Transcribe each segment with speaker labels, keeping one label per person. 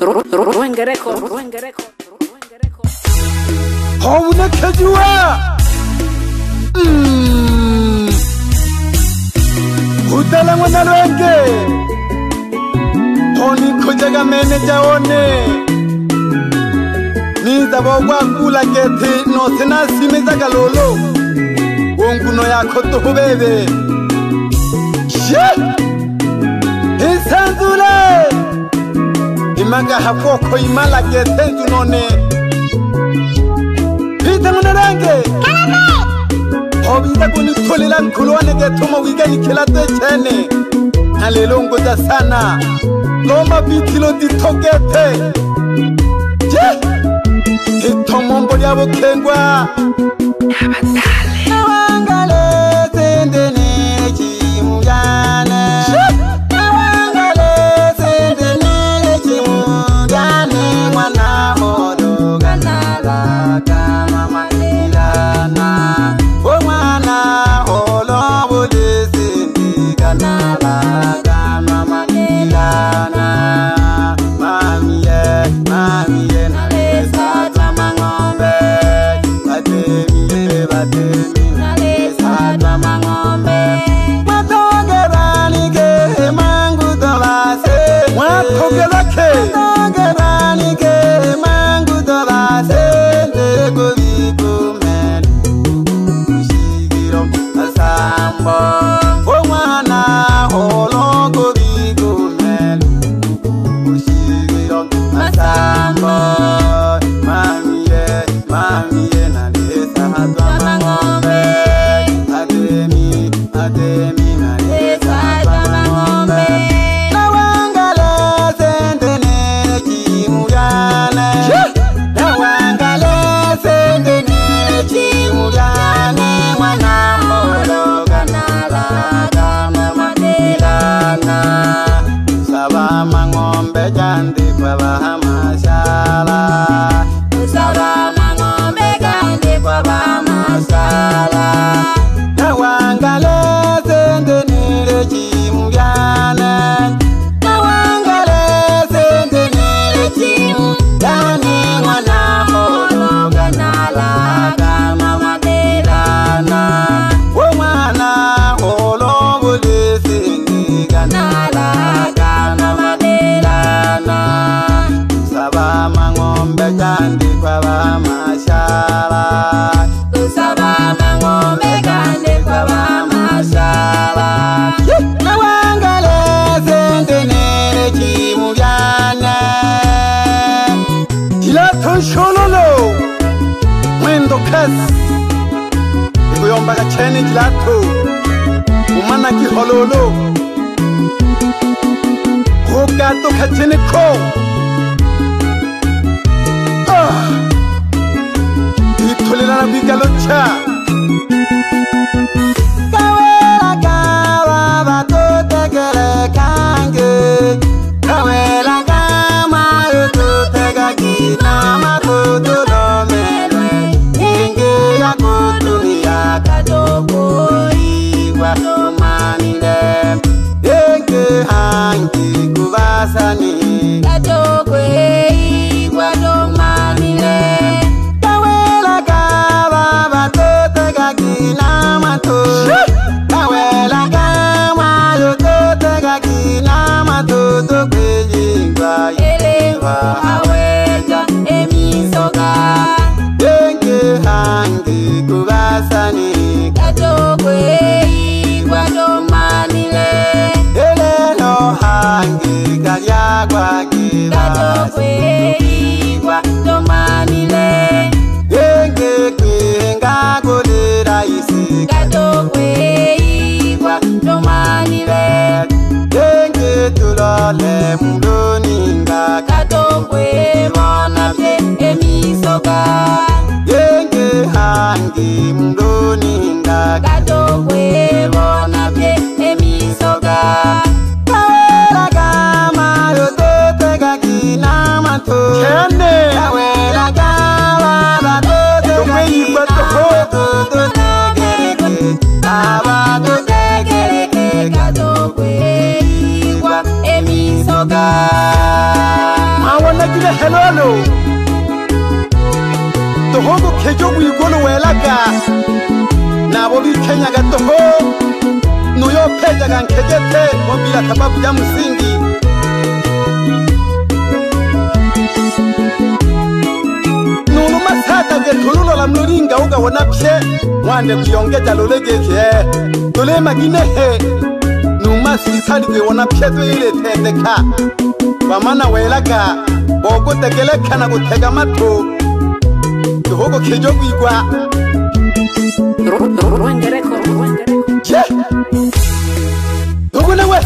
Speaker 1: Rubén Greco, Rubén Greco, Rubén Greco. How can you Utala mwana wenge Honi kujega meneja one Niza wogwa kula kete No sena simeza galolo Wonguno yako toho bebe Shit Isanzule Isanzule manga hapo koi mala ke tentu none Pita mune renge Obita kuni kuli lan kulu wane ke tumo wige ikila te chene Nale longo ja sana Loma biti lo di toke te Je Hito mongo diabo kengwa Abadala chilathosholo mwendo khasi ikuyomba kacheni chilatho umana kihololo khukato khacheni kho itholelana kuikalo cha dogogo kejo buigolo welaga nabo bikenyaga doho nuyo pejaga nkejete mobila kababu ya musingi nulumasatagetululola mlulinga ugawona pye mwane kuyongeja lulegeke tule maginehe numasisaligewona pye twiletendeka wamana welaga bogutegelekana gutega matu bogo kenjo gwigwa yeah. dogo nawe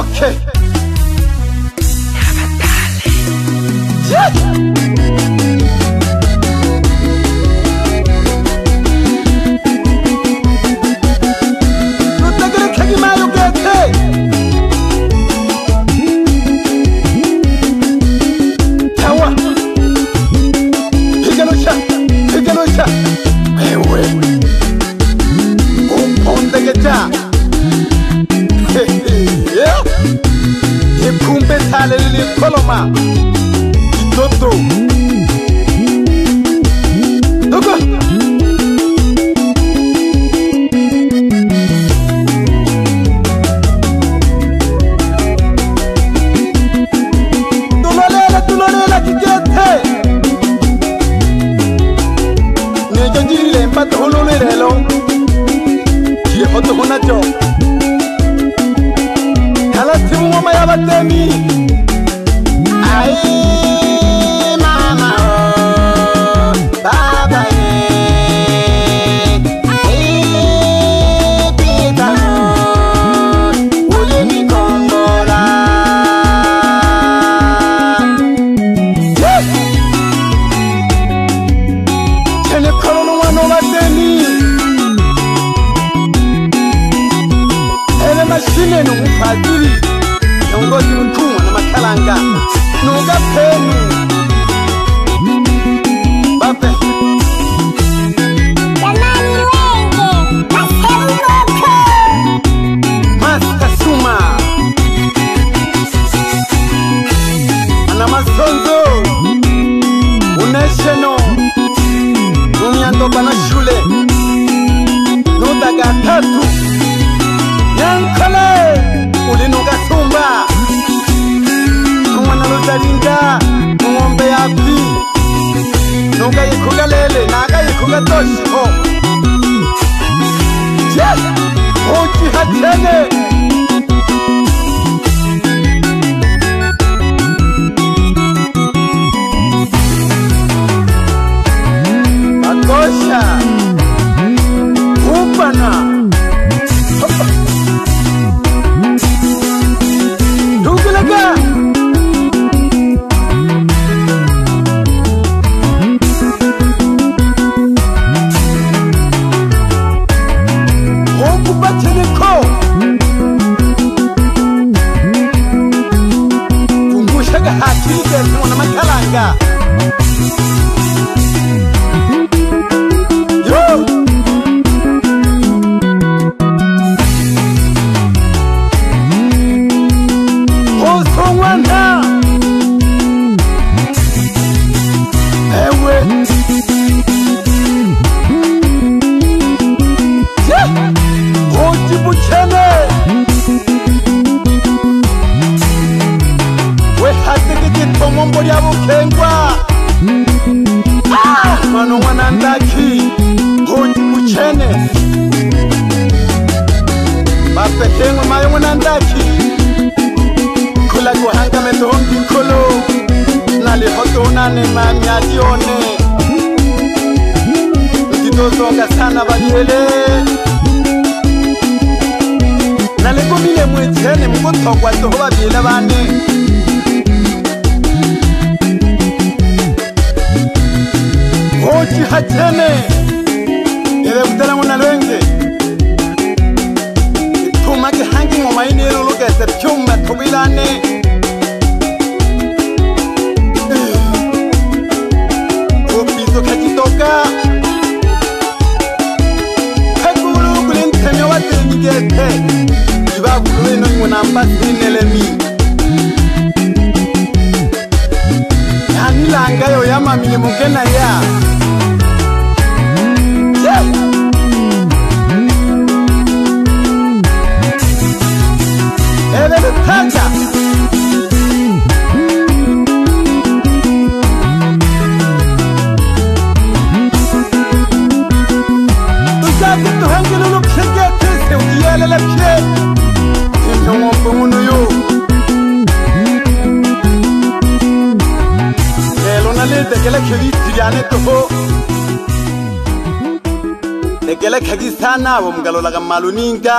Speaker 1: okay yeah. Push up. kulalinda ungombe yakhi nungayikhukalele nakayikhukatosho je ucihathene Yeah. goni muchene mapetengo mayongo na ndaki kholaku hanka metohombinkholo na lihotounane mamiali one nditozonga sana valiele nalekomile muchene mukotokwa toho vaviela vane uti hateme ere kutalango na lwenge ituma ke hangi ngoma ine ero lokese pyuma thobilane egeleke bitiriyane toho egeleka gisa nabo mugalolaga maluninga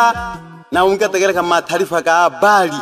Speaker 1: nabo mugategeleka matarifa ga bali